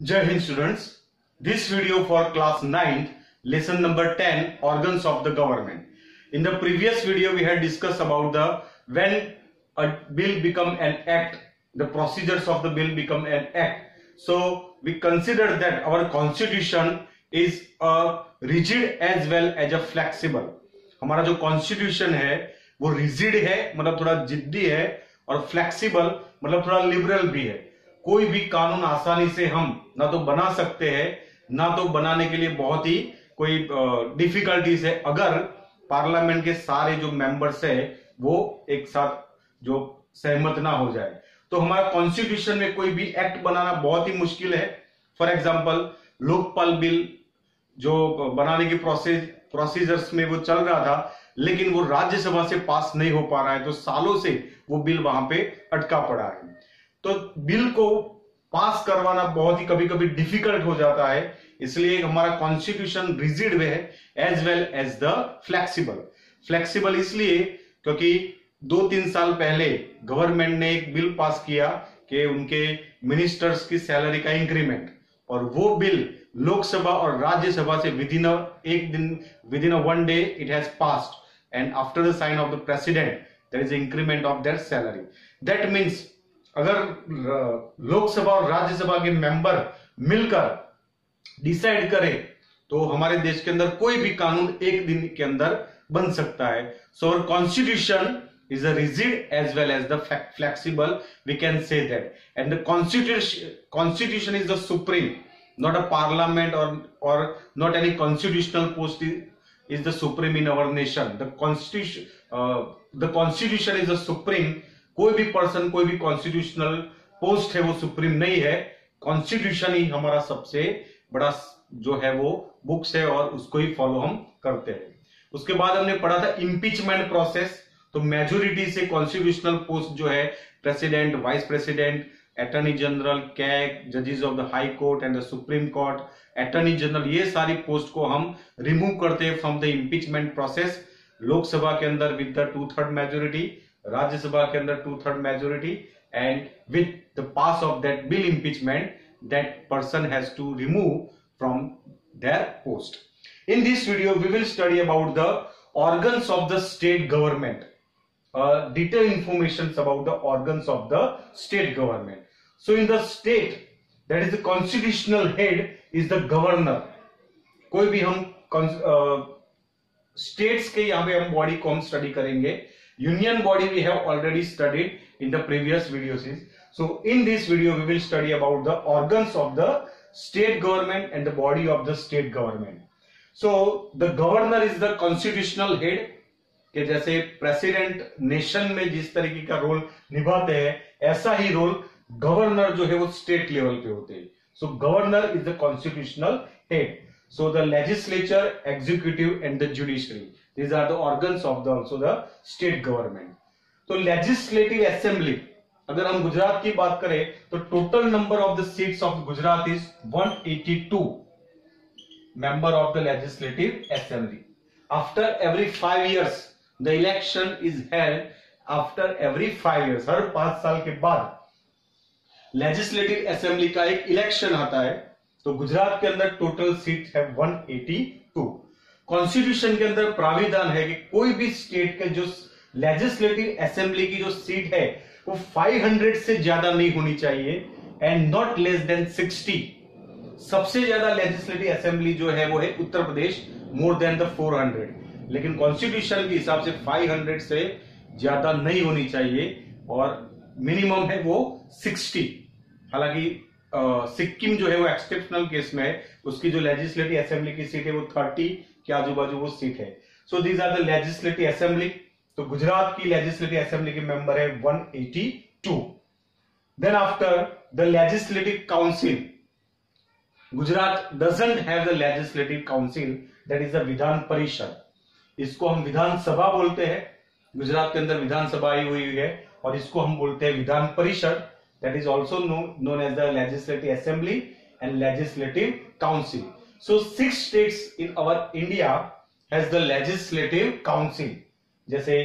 Jai Hind students this video for class ninth lesson number ten organs of the government in the previous video we had discuss about the when a bill become an act the procedures of the bill become an act so we consider that our constitution is a rigid as well as a flexible हमारा जो constitution है, वो rigid है मतलब थोड़ा जिद्दी है, और फ्लेक्सिबल मतलब थोड़ा लिबरल भी है। कोई भी कानून आसानी से हम ना तो बना सकते हैं, ना तो बनाने के लिए बहुत ही कोई डिफिकल्टीज है। अगर पार्लियामेंट के सारे जो मेंबर्स है, वो एक साथ जो सहमत ना हो जाए। तो हमारा कॉन्स्टिट्यूशन में कोई भी एक्ट बनाना बहुत ही मुश्किल है। फॉर एग्ज़ाम्पल लोकपाल बिल जो बनाने की प्रोसेस प्रोसीजर्स में वो चल रहा था, लेकिन वो राज्यसभा से पास नहीं हो पा रहा है तो सालों से वो बिल वहाँ पे अटका पड़ा है। तो बिल को पास करवाना बहुत ही कभी कभी डिफ़िकल्ट हो जाता है। इसलिए हमारा कॉन्स्टिट्यूशन रिजिड वे है as well as the flexible flexible इसलिए क्योंकि दो तीन साल पहले गवर्नमेंट ने एक बिल पास किया कि उनके मिनिस्टर्स की सैलरी का इंक्रीमेंट और वो बिल लोकसभा और राज्यसभा से विद इन एक दिन within one day it has passed and after the sign of the president there is increment of their salary that means अगर लोकसभा और राज्यसभा के मेंबर मिलकर डिसाइड करें तो हमारे देश के अंदर कोई भी कानून एक दिन के अंदर बन सकता है। So our constitution is a rigid as well as the flexible we can say that and constitution constitution is the supreme not a parliament और और not any constitutional post is the supreme in our nation the constitution the constitution is the supreme कोई भी person कोई भी constitutional post है, वो supreme नहीं है। कॉन्स्टिट्यूशन ही हमारा सबसे बड़ा जो है वो बुक्स है और उसको ही फॉलो हम करते हैं। उसके बाद हमने पढ़ा था इम्पीचमेंट प्रोसेस तो मेजोरिटी से कॉन्स्टिट्यूशनल पोस्ट जो है president vice president attorney general CAG जजेस of the high court and the supreme court attorney general ये सारी पोस्ट को हम रिमूव करते हैं from the impeachment process Lok Sabha के अंदर with the two third majority Rajya Sabha के अंदर two third majority and with the pass of that bill impeachment that person has to remove from their post in this video we will study about the organs of the state government detail information about the organs of the state government so in the state that is the constitutional head is the governor कोई भी हम states uh, के यहाँ पे हम body को हम study करेंगे union body we have already studied in the previous video series so in this video we will study about the organs of the state government and the body of the state government so the governor is the constitutional head कि जैसे president nation में जिस तरीके का role निभाते हैं ऐसा ही role governor जो है वो स्टेट लेवल पे होते हैं so governor is the constitutional head so the legislature executive and the judiciary these are the organs of the, also the state government. so legislative अगर हम गुजरात की बात करें तो total number of the seats of Gujarat is 182 member of the legislative assembly after every five years the election is held after every five years हर पाँच साल के बाद। लेजिस्लेटिव असेंबली का एक इलेक्शन आता है तो गुजरात के अंदर टोटल सीट है कॉन्स्टिट्यूशन के अंदर प्राविधान है कि कोई भी स्टेट के जो लेजिस्लेटिव असेंबली की जो सीट है, वो 500 से ज़्यादा नहीं होनी चाहिए एंड नॉट लेस देन 60 सबसे ज़्यादा लेजिस्लेटिव असेंबली जो है, वो है Uttar Pradesh more than the 400 लेकिन कॉन्स्टिट्यूशन के हिसाब से 500 से ज़्यादा नहीं होनी चाहिए और मिनिमम है वो 60 हालाँकि सिक्किम जो है वो एक्सेप्शनल केस में है, उसकी जो लेजिस्लेटिव असेंबली की सीट है वो 30 के आजू बाजू वो सीट है। So these are the legislative assembly तो गुजरात की लेजिस्लेटिव असेंबली के मेंबर है 182 then after the legislative council Gujarat doesn't have the legislative council that is the Vidhan Parishad. इसको हम विधानसभा बोलते हैं। गुजरात के अंदर विधानसभा आई हुई है और इसको हम बोलते हैं Vidhan Parishad. That is also known as the legislative assembly and legislative council. So, six states in our india has the legislative council. जैसे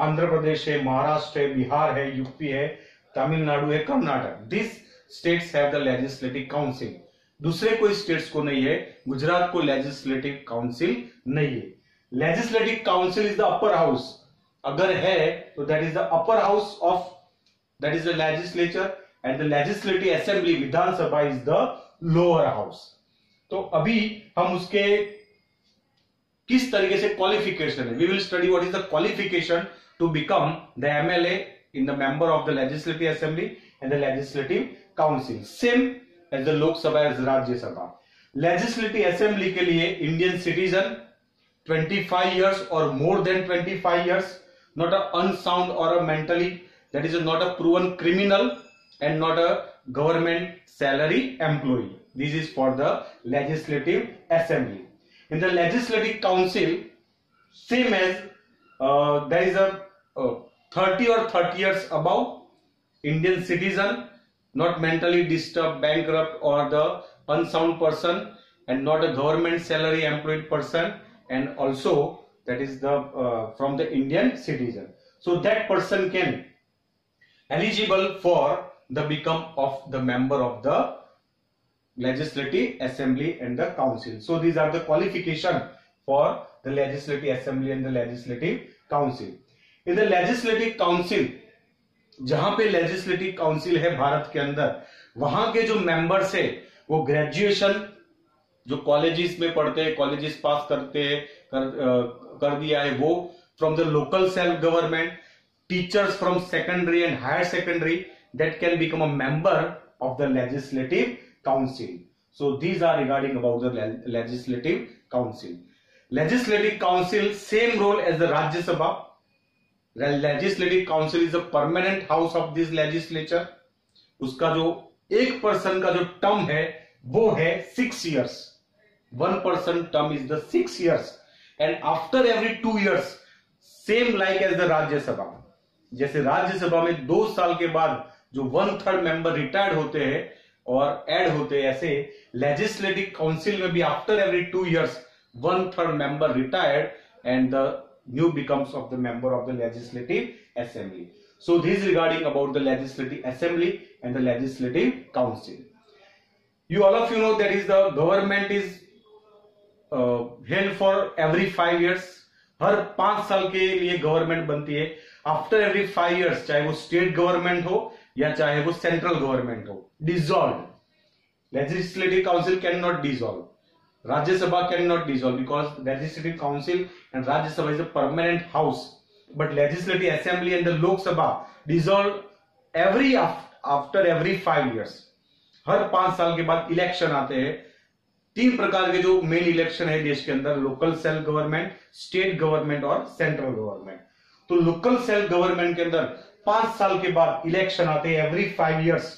आंध्र प्रदेश है, महाराष्ट्र है, बिहार है यूपी है, तमिलनाडु है, Karnataka. This states have the legislative council. दूसरे कोई states को नहीं है, गुजरात को लेजिस्लेटिव काउंसिल नहीं है। Legislative council is the upper house अगर है तो that is the upper house of that is the legislature and the legislative assembly Vidhan Sabha is the lower house तो अभी हम उसके किस तरीके से क्वालिफिकेशन है? We will study what is the qualification to become the MLA in the member of the legislative assembly and the legislative council same as the Lok Sabha as Rajya Sabha legislative assembly के लिए Indian citizen 25 years or more than 25 years, not a unsound or a mentally, that is not a proven criminal and not a government salary employee. This is for the legislative assembly. In the legislative council same as uh, there is a uh, 30 or 30 years above indian citizen not mentally disturbed bankrupt or the unsound person and not a government salary employed person and also that is the uh, from the indian citizen. So that person can eligible for the become of the member of the legislative assembly and the council so these are the qualification for the legislative assembly and the legislative council in the legislative council जहाँ पे legislative council है भारत के अंदर वहाँ के जो members है वो ग्रेजुएशन जो कॉलेजेस में पढ़ते हैं कॉलेजेस पास करते हैं कर, कर दिया है वो from the local self government teachers from secondary and higher secondary that can become a member of the legislative council. So these are regarding about the legislative council. Legislative council same role as the Rajya Sabha. The legislative council is a permanent house of this legislature. उसका जो एक person का जो term है वो है six years one person term is the six years and after every two years same like as the Rajya Sabha जैसे राज्यसभा में दो साल के बाद जो वन थर्ड मेंबर रिटायर्ड होते हैं और एड होते ऐसे लेजिस्लेटिव काउंसिल में भी after every two years one third member retired and the new becomes of the member of the legislative assembly so this regarding about the legislative assembly and the legislative council you all of you know that is the government is held for every five years हर पाँच साल के लिए government बनती है। After every five years चाहे वो state government हो या चाहे वो सेंट्रल गवर्नमेंट हो dissolve legislative council can not dissolve Rajya Sabha can not dissolve because legislative council and Rajya Sabha is a permanent house but legislative assembly and the Lok Sabha dissolve every after every five years हर पाँच साल के बाद election आते हैं। तीन प्रकार के जो मेन इलेक्शन है देश के अंदर local self government state government और सेंट्रल गवर्नमेंट तो लोकल सेल्फ गवर्नमेंट के अंदर पाँच साल के बाद इलेक्शन आते हैं एवरी फाइव इयर्स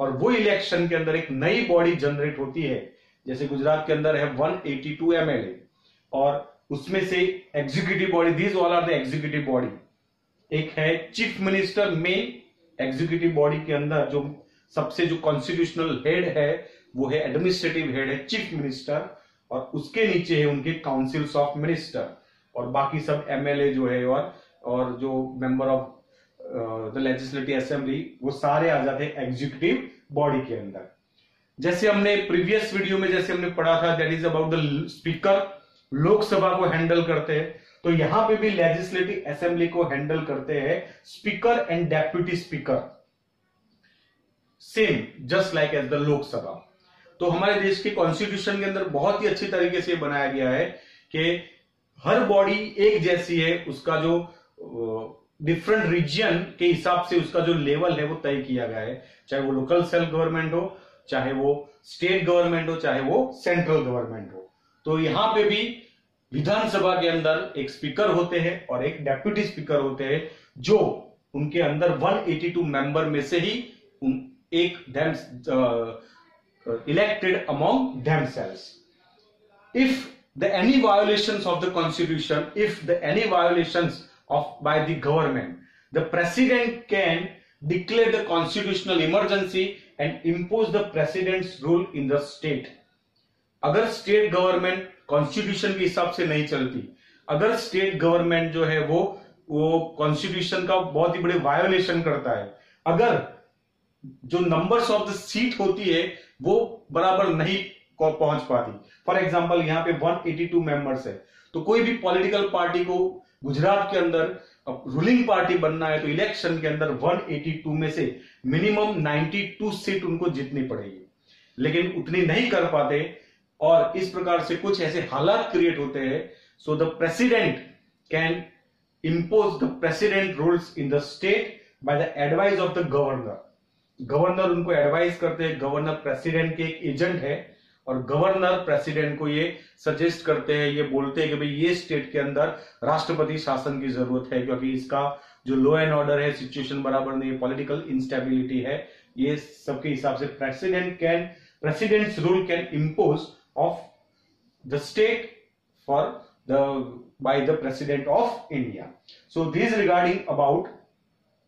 और वो इलेक्शन के अंदर एक नई बॉडी जनरेट होती है। जैसे गुजरात के अंदर है 182 एमएलए और उसमें से executive body these all are the executive body एक है chief minister main executive body के अंदर जो सबसे जो कॉन्स्टिट्यूशनल हेड है, वो है एडमिनिस्ट्रेटिव हेड है चीफ मिनिस्टर और उसके नीचे है उनके काउंसिल्स ऑफ़ मिनिस्टर और बाकी सब एमएलए जो है और और जो member of the legislative assembly वो सारे आ जाते हैं एग्जीक्यूटिव बॉडी के अंदर। जैसे हमने प्रीवियस वीडियो में, जैसे हमने पढ़ा था that is about the speaker Lok Sabha को हैंडल करते हैं। तो यहाँ पे भी लेजिस्लेटिव असेंबली को हैंडल करते हैं speaker and deputy speaker same just like as the Lok Sabha. तो हमारे देश के कॉन्स्टिट्यूशन के अंदर बहुत ही अच्छी तरीके से बनाया गया है कि हर बॉडी एक जैसी है, उसका जो डिफरेंट रीजन के हिसाब से उसका जो लेवल है वो तय किया गया है। चाहे वो लोकल सेल्फ गवर्नमेंट हो, चाहे वो स्टेट गवर्नमेंट हो, चाहे वो सेंट्रल गवर्नमेंट हो। तो यहाँ पे भी विधानसभा के अंदर एक स्पीकर होते हैं और एक डेप्यूटी स्पीकर होते हैं, जो उनके अंदर 182 मेंबर में से ही एक elected among themselves if the any violation of the constitution if the any violation of by the government. The president can declare the constitutional emergency and impose the president's rule in the state. अगर state government constitution के हिसाब से नहीं चलती अगर state government जो है वो वो कॉन्स्टिट्यूशन का बहुत ही बड़े वायोलेशन करता है अगर जो नंबर्स ऑफ़ द सीट होती है वो बराबर नहीं पहुँच पाती। फॉर एग्ज़ाम्पल यहाँ पे 182 मेंबर्स है। तो कोई भी पॉलिटिकल पार्टी को गुजरात के अंदर रूलिंग पार्टी बनना है तो इलेक्शन के अंदर 182 में से मिनिमम 92 सीट उनको जीतनी पड़ेगी। लेकिन उतनी नहीं कर पाते, और इस प्रकार से कुछ ऐसे हालात क्रिएट होते हैं। So the president can impose the president rules in the state by the advice of the governor governor उनको एडवाइस करते हैं। गवर्नर प्रेसिडेंट के एक एजेंट है। और गवर्नर प्रेसिडेंट को ये सजेस्ट करते हैं, ये बोलते हैं कि भाई ये स्टेट के अंदर राष्ट्रपति शासन की ज़रूरत है, क्योंकि इसका जो लॉ एंड ऑर्डर है सिचुएशन बराबर नहीं है पॉलिटिकल इंस्टेबिलिटी है, ये सबके हिसाब से president can president's rule can impose of the state for the by the president of india. So, this regarding about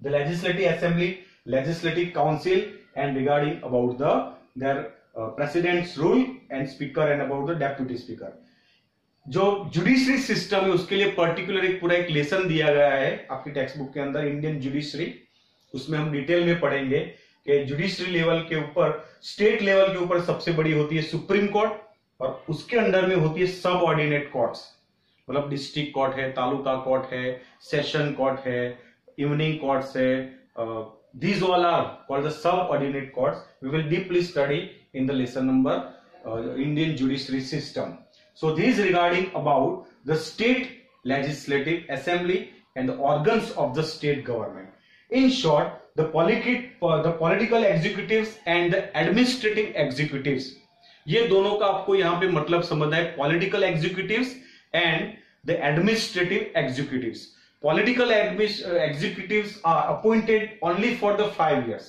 the legislative assembly, legislative council and regarding about the, their uh, president's rule and speaker and about the deputy speaker. जो judiciary system है उसके लिए particular एक पूरा एक lesson दिया गया है आपकी टेक्स्ट बुक के अंदर इंडियन जुडिशरी उसमें हम डिटेल में पढ़ेंगे कि जुडिशरी लेवल के ऊपर स्टेट लेवल के ऊपर सबसे बड़ी होती है सुप्रीम कोर्ट और उसके अंडर में होती है सब ऑर्डिनेट कोर्ट्स मतलब डिस्ट्रिक्ट कोर्ट है तालुका कोर्ट है सेशन कोर्ट है इवनिंग कोर्ट्स है these all are called the subordinate courts we will deeply study in the lesson number uh, indian judiciary system so this regarding about the state legislative assembly and the organs of the state government in short the political uh, the political executives and the administrative executives ये दोनों का आपको यहाँ पे मतलब समझना है political executives and the administrative executives. Political executives are appointed only for the five years.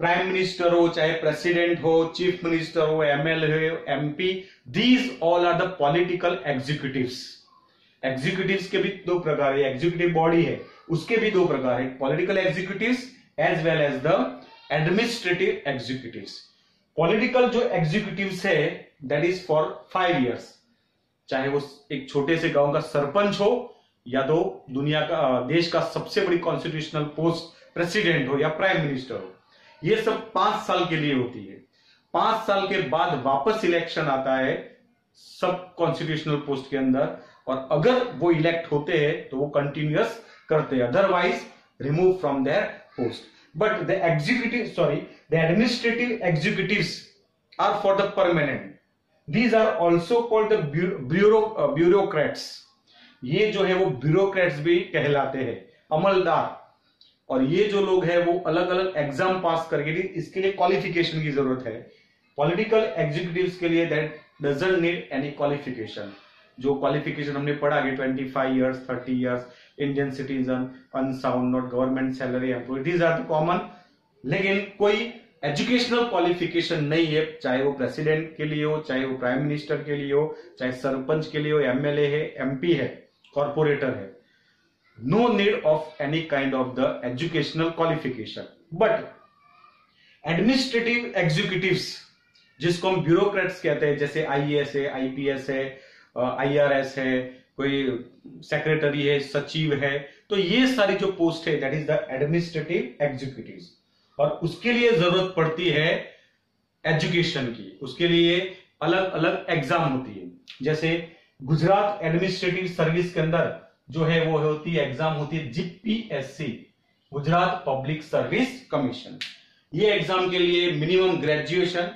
Prime minister हो, चाहे प्रेसिडेंट हो चीफ मिनिस्टर हो एमएलए हो MP these all are the political executives executives के भी दो प्रकार है एग्जीक्यूटिव बॉडी है, उसके भी दो प्रकार है political executives as well as the administrative executives political जो एग्जीक्यूटिव्स है that is for five years चाहे वो एक छोटे से गाँव का सरपंच हो या तो दुनिया का देश का सबसे बड़ी कॉन्स्टिट्यूशनल पोस्ट प्रेसिडेंट हो या प्राइम मिनिस्टर हो, ये सब पाँच साल के लिए होती है। पाँच साल के बाद वापस इलेक्शन आता है सब कॉन्स्टिट्यूशनल पोस्ट के अंदर और अगर वो इलेक्ट होते हैं तो वो कंटिन्यूस करते हैं otherwise remove from their post but the executive sorry the administrative executive are for the permanent these are also called bureau bureaucrats ये जो है वो ब्यूरोक्रेट्स भी कहलाते हैं, अमलदार। और ये जो लोग हैं, वो अलग अलग एग्ज़ाम पास करके इसके लिए क्वालिफिकेशन की ज़रूरत है। पॉलिटिकल एग्जीक्यूटिव के लिए that doesn't need any qualification जो क्वालिफिकेशन हमने पढ़ा कि 25 five years thirty years Indian citizen unsound not government salary employ these are common लेकिन कोई एजुकेशनल क्वालिफिकेशन नहीं है, चाहे वो प्रेसिडेंट के लिए हो, चाहे वो प्राइम मिनिस्टर के लिए हो, चाहे सरपंच के लिए हो एमएलए है एमपी है। कॉर्पोरेटर है. No need of any kind of the educational qualification but administrative executive जिसको हम ब्यूरोक्रेट्स कहते हैं, जैसे आईएएस है आईपीएस है आईआरएस है, कोई सेक्रेटरी है, सचिव है तो ये सारी जो पोस्ट है that is the administrative executive और उसके लिए ज़रूरत पड़ती है एजुकेशन की. उसके लिए अलग अलग एग्ज़ाम होती है. जैसे गुजरात एडमिनिस्ट्रेटिव सर्विस के अंदर जो है वो होती है एग्ज़ाम होती है GPSC Gujarat public service commission ये एग्ज़ाम के लिए मिनिमम ग्रेजुएशन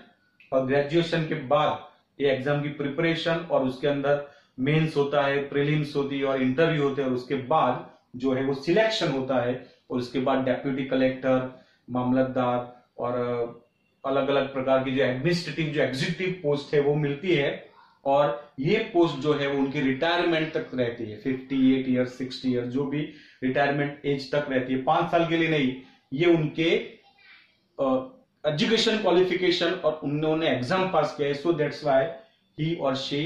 और ग्रेजुएशन के बाद ये एग्ज़ाम की प्रिपरेशन और उसके अंदर मेंस होता है प्रीलिम्स होती है और इंटरव्यू होते हैं और उसके बाद जो है वो सिलेक्शन होता है और उसके बाद डेप्यूटी कलेक्टर मामलतदार और अलग अलग प्रकार की जो एडमिनिस्ट्रेटिव जो एग्जीक्यूटिव पोस्ट है वो मिलती है। और ये पोस्ट जो है वो उनकी रिटायरमेंट तक रहती है 58 ईयर 60 ईयर जो भी रिटायरमेंट एज तक रहती है। पाँच साल के लिए नहीं, ये उनके एजुकेशन क्वालिफिकेशन और उन्होंने एग्ज़ाम पास किया है। सो दैट्स वाई ही और she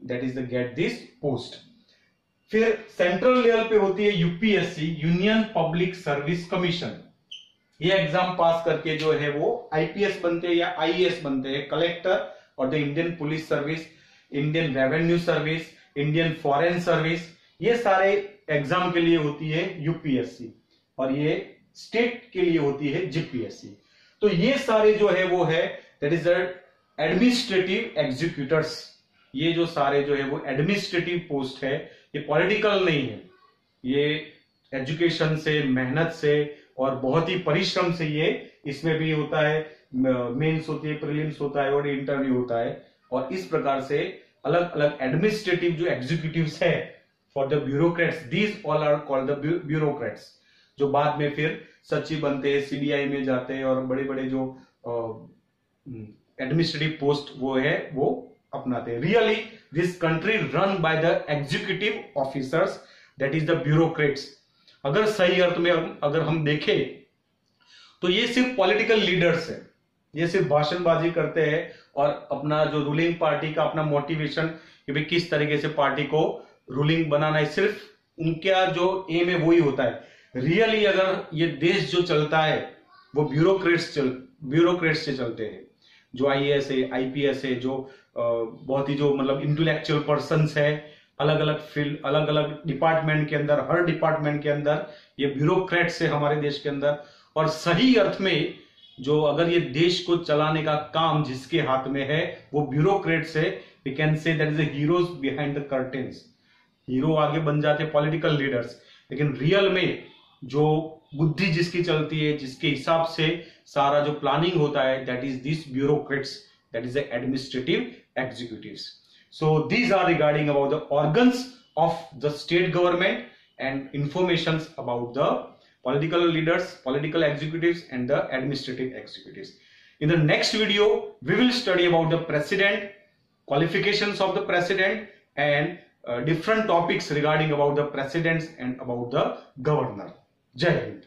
that is the get this post फिर सेंट्रल लेवल पे होती है UPSC union public service commission ये एग्ज़ाम पास करके जो है वो आईपीएस बनते हैं या आईएएस बनते हैं कलेक्टर और the Indian police service Indian revenue service Indian foreign service ये सारे एग्ज़ाम के लिए होती है यूपीएससी और ये स्टेट के लिए होती है जीपीएससी तो ये सारे जो है वो है दैट इज़ एडमिनिस्ट्रेटिव एग्जीक्यूटर्स ये जो सारे जो है वो एडमिनिस्ट्रेटिव पोस्ट है, ये पॉलिटिकल नहीं है। ये एजुकेशन से, मेहनत से और बहुत ही परिश्रम से ये, इसमें भी होता है मेंस होती है प्रीलिम्स होता है और इंटरव्यू होता है। और इस प्रकार से अलग अलग एडमिनिस्ट्रेटिव जो एग्जीक्यूटिव है for the bureaucrats these all are called the bureaucrats जो बाद में फिर सचिव बनते हैं सीबीआई में जाते हैं और बड़े बड़े जो एडमिनिस्ट्रेटिव पोस्ट वो है, वो अपनाते हैं। Really this country run by the executive officers that is the bureaucrats अगर सही अर्थ में अगर हम देखें तो ये सिर्फ़ पॉलिटिकल लीडर्स है। ये सिर्फ़ भाषणबाजी करते हैं और अपना जो रूलिंग पार्टी का अपना मोटिवेशन कि भाई किस तरीके से पार्टी को रूलिंग बनाना है, सिर्फ़ उनका जो एम है वो ही होता है। रियली अगर ये देश जो चलता है, वो ब्यूरोक्रेट्स चल ब्यूरोक्रेट्स से चलते हैं। जो आई है आईपीएस है, जो बहुत ही जो मतलब इंटेलेक्चुअल पर्सन है अलग अलग फ़ील्ड अलग अलग डिपार्टमेंट के अंदर, हर डिपार्टमेंट के अंदर ये ब्यूरोक्रेट्स है हमारे देश के अंदर। और सही अर्थ में जो अगर ये देश को चलाने का काम जिसके हाथ में है, वो ब्यूरोक्रेट्स है we can say that is heroes behind the curtains hero आगे बन जाते पॉलिटिकल लीडर्स लेकिन रियल में जो बुद्धि जिसकी चलती है, जिसके हिसाब से सारा जो प्लानिंग होता है that is this bureaucrats that is administrative executive so these are regarding about the organs of the state government and information about the political leaders, political executives and the administrative executives. In the next video, we will study about the president, qualifications of the president and uh, different topics regarding about the presidents and about the governor. Jai Hind.